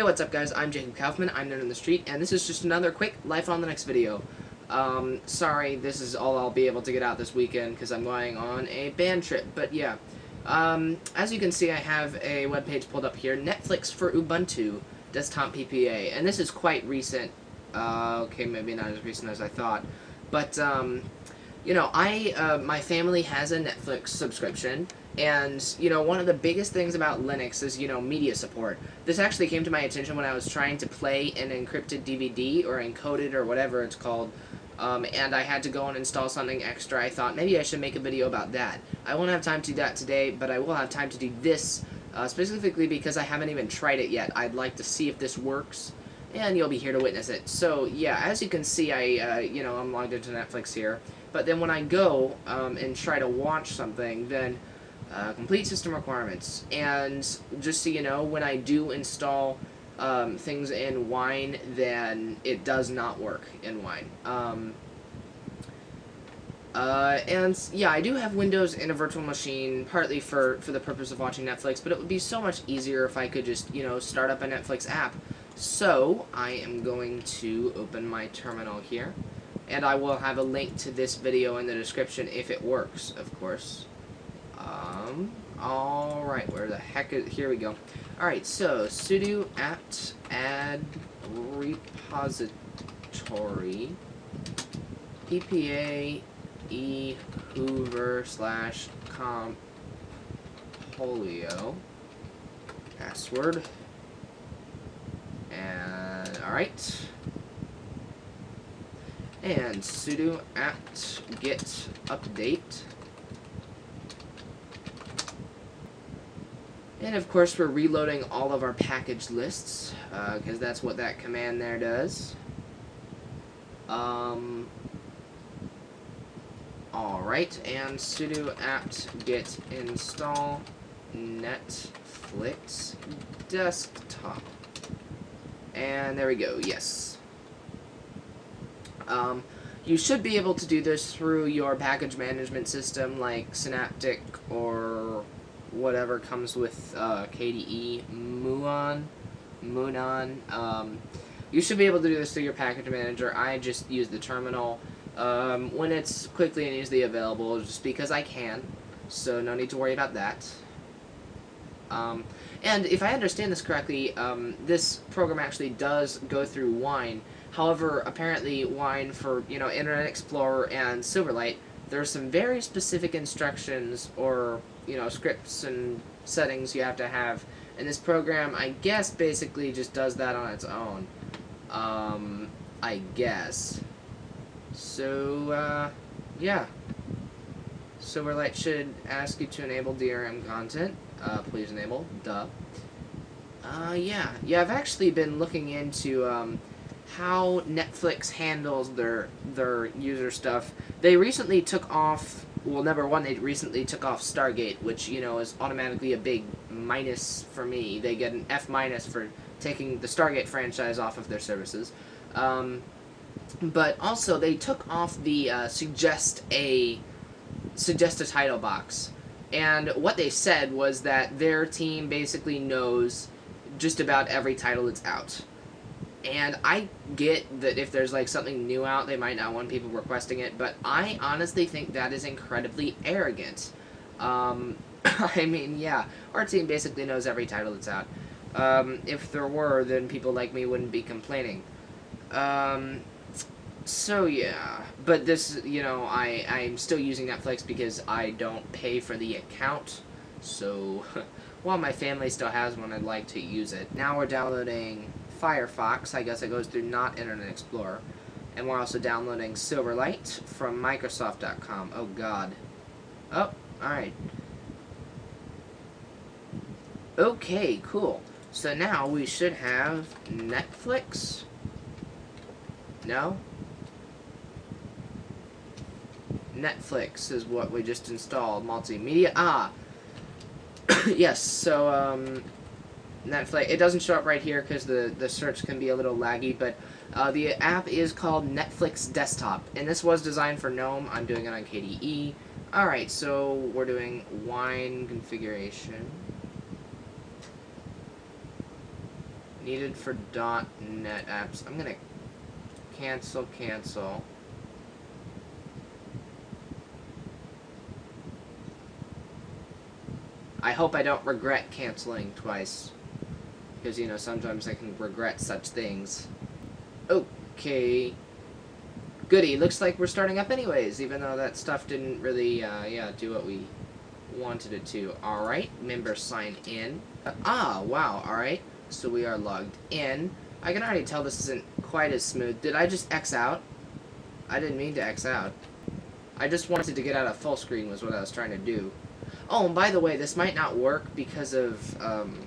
Hey, what's up guys? I'm Jacob Kauffmann, I'm Nerd on the Street, and this is just another quick Life on Linux video. Um, sorry, this is all I'll be able to get out this weekend because I'm going on a band trip, but yeah. Um, as you can see, I have a webpage pulled up here, Netflix for Ubuntu Desktop PPA, and this is quite recent. Uh, okay, maybe not as recent as I thought, but, um, you know, I, uh, my family has a Netflix subscription, and, you know, one of the biggest things about Linux is, you know, media support. This actually came to my attention when I was trying to play an encrypted DVD, or encoded, or whatever it's called, um, and I had to go and install something extra. I thought maybe I should make a video about that. I won't have time to do that today, but I will have time to do this, uh, specifically because I haven't even tried it yet. I'd like to see if this works, and you'll be here to witness it. So, yeah, as you can see, I, uh, you know, I'm logged into Netflix here, but then when I go um, and try to watch something, then uh, complete system requirements. And just so you know, when I do install um, things in Wine, then it does not work in Wine. Um, uh, and yeah, I do have Windows in a virtual machine, partly for, for the purpose of watching Netflix, but it would be so much easier if I could just, you know, start up a Netflix app. So, I am going to open my terminal here, and I will have a link to this video in the description if it works, of course. Um, alright, where the heck is, here we go. Alright, so, sudo apt add repository ppa e hoover slash comp polio password and alright and sudo apt get update And of course we're reloading all of our package lists, because uh, that's what that command there does. Um, Alright, and sudo apt get install Netflix desktop. And there we go, yes. Um, you should be able to do this through your package management system like Synaptic or whatever comes with uh, KDE, Muon, Muon. Um, you should be able to do this through your package manager. I just use the terminal um, when it's quickly and easily available, just because I can. So no need to worry about that. Um, and if I understand this correctly, um, this program actually does go through Wine. However, apparently Wine for you know Internet Explorer and Silverlight, there are some very specific instructions or you know, scripts and settings you have to have. And this program, I guess, basically just does that on its own. Um, I guess. So, uh, yeah. Silverlight should ask you to enable DRM content. Uh, please enable. Duh. Uh, yeah. Yeah, I've actually been looking into, um, how Netflix handles their, their user stuff. They recently took off well, number one, they recently took off Stargate, which, you know, is automatically a big minus for me. They get an F minus for taking the Stargate franchise off of their services. Um, but also, they took off the uh, suggest a suggest a title box. And what they said was that their team basically knows just about every title that's out. And I get that if there's like something new out, they might not want people requesting it, but I honestly think that is incredibly arrogant. Um, I mean, yeah, our team basically knows every title that's out. Um, if there were, then people like me wouldn't be complaining. Um, so yeah, but this, you know, I, I'm still using Netflix because I don't pay for the account, so while my family still has one, I'd like to use it. Now we're downloading Firefox, I guess it goes through not Internet Explorer. And we're also downloading Silverlight from Microsoft.com. Oh, God. Oh, alright. Okay, cool. So now we should have Netflix. No? Netflix is what we just installed. Multimedia. Ah! yes, so, um, Netflix. It doesn't show up right here because the, the search can be a little laggy, but uh, the app is called Netflix Desktop, and this was designed for GNOME. I'm doing it on KDE. Alright, so we're doing wine configuration. Needed for .NET apps. I'm gonna cancel, cancel. I hope I don't regret canceling twice. Because, you know, sometimes I can regret such things. Okay. Goody, looks like we're starting up anyways, even though that stuff didn't really, uh, yeah, do what we wanted it to. Alright, member sign in. Ah, wow, alright. So we are logged in. I can already tell this isn't quite as smooth. Did I just X out? I didn't mean to X out. I just wanted to get out of full screen was what I was trying to do. Oh, and by the way, this might not work because of um,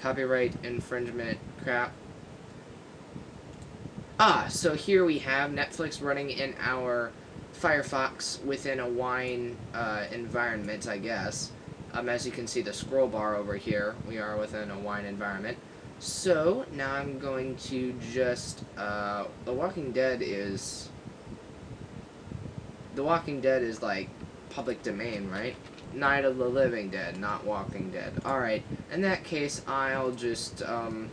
copyright infringement crap. Ah, so here we have Netflix running in our Firefox within a wine uh, environment, I guess. Um, as you can see the scroll bar over here, we are within a wine environment. So, now I'm going to just, uh, The Walking Dead is, The Walking Dead is like public domain, right? Night of the Living Dead, not Walking Dead. Alright, in that case, I'll just, um,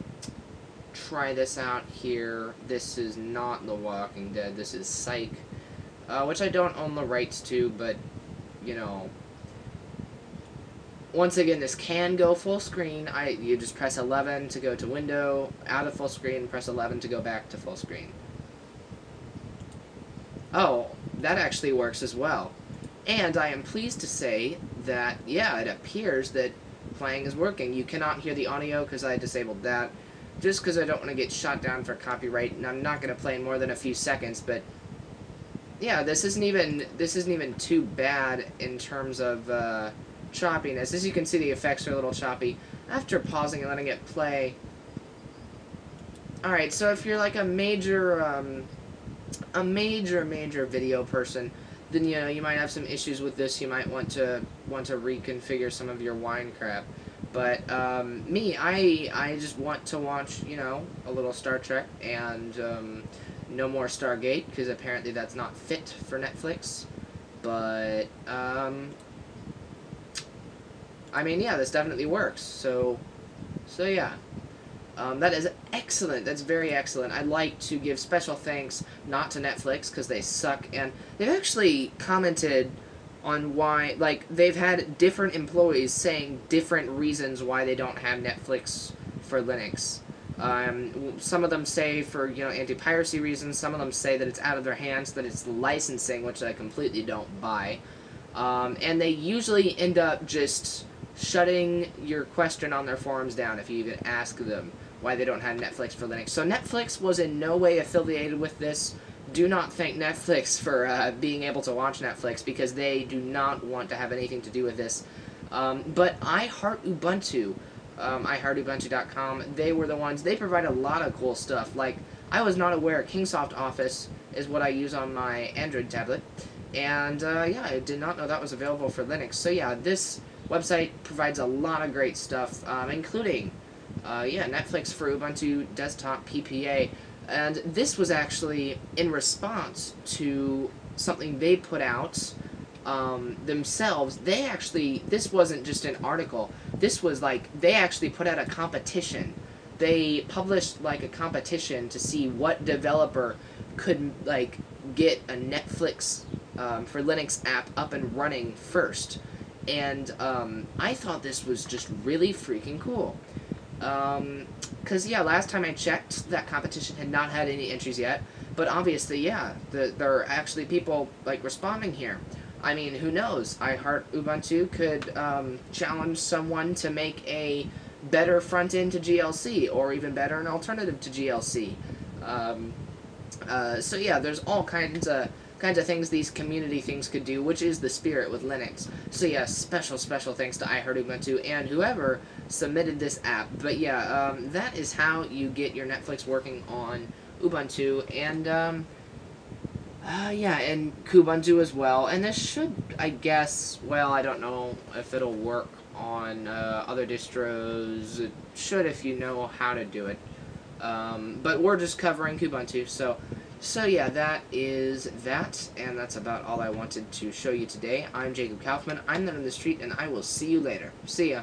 try this out here. This is not The Walking Dead, this is Psych, uh, which I don't own the rights to, but, you know, once again, this can go full screen. I You just press 11 to go to window, out of full screen, press 11 to go back to full screen. Oh, that actually works as well. And I am pleased to say that, yeah, it appears that playing is working. You cannot hear the audio because I disabled that. Just because I don't want to get shot down for copyright, and I'm not going to play in more than a few seconds, but yeah, this isn't even this isn't even too bad in terms of uh, choppiness. As you can see, the effects are a little choppy. After pausing and letting it play. Alright, so if you're like a major, um, a major, major video person, then you know you might have some issues with this. You might want to want to reconfigure some of your wine crap. But um, me, I I just want to watch you know a little Star Trek and um, no more Stargate because apparently that's not fit for Netflix. But um, I mean, yeah, this definitely works. So, so yeah. Um, that is excellent. That's very excellent. I'd like to give special thanks not to Netflix because they suck, and they've actually commented on why, like, they've had different employees saying different reasons why they don't have Netflix for Linux. Um, some of them say for you know anti-piracy reasons. Some of them say that it's out of their hands, that it's licensing, which I completely don't buy. Um, and they usually end up just shutting your question on their forums down if you even ask them why they don't have Netflix for Linux. So Netflix was in no way affiliated with this. Do not thank Netflix for uh, being able to watch Netflix because they do not want to have anything to do with this. Um, but I Heart Ubuntu, um, iHeartUbuntu.com, they were the ones, they provide a lot of cool stuff. Like, I was not aware Kingsoft Office is what I use on my Android tablet. And, uh, yeah, I did not know that was available for Linux. So, yeah, this website provides a lot of great stuff, um, including, uh, yeah, Netflix for Ubuntu Desktop PPA. And this was actually in response to something they put out um, themselves. They actually, this wasn't just an article. This was like, they actually put out a competition. They published like a competition to see what developer could like get a Netflix um, for Linux app up and running first. And um, I thought this was just really freaking cool. Because, um, yeah, last time I checked, that competition had not had any entries yet. But obviously, yeah, the, there are actually people, like, responding here. I mean, who knows? I Heart Ubuntu could um, challenge someone to make a better front end to GLC, or even better, an alternative to GLC. Um, uh, so, yeah, there's all kinds of kinds of things these community things could do, which is the spirit with Linux. So yeah, special, special thanks to iHeartUbuntu and whoever submitted this app. But yeah, um, that is how you get your Netflix working on Ubuntu, and um, uh, yeah, and Kubuntu as well. And this should, I guess, well, I don't know if it'll work on uh, other distros. It should if you know how to do it. Um, but we're just covering Kubuntu, so so yeah, that is that, and that's about all I wanted to show you today. I'm Jacob Kauffmann, I'm Nerd on the Street, and I will see you later. See ya.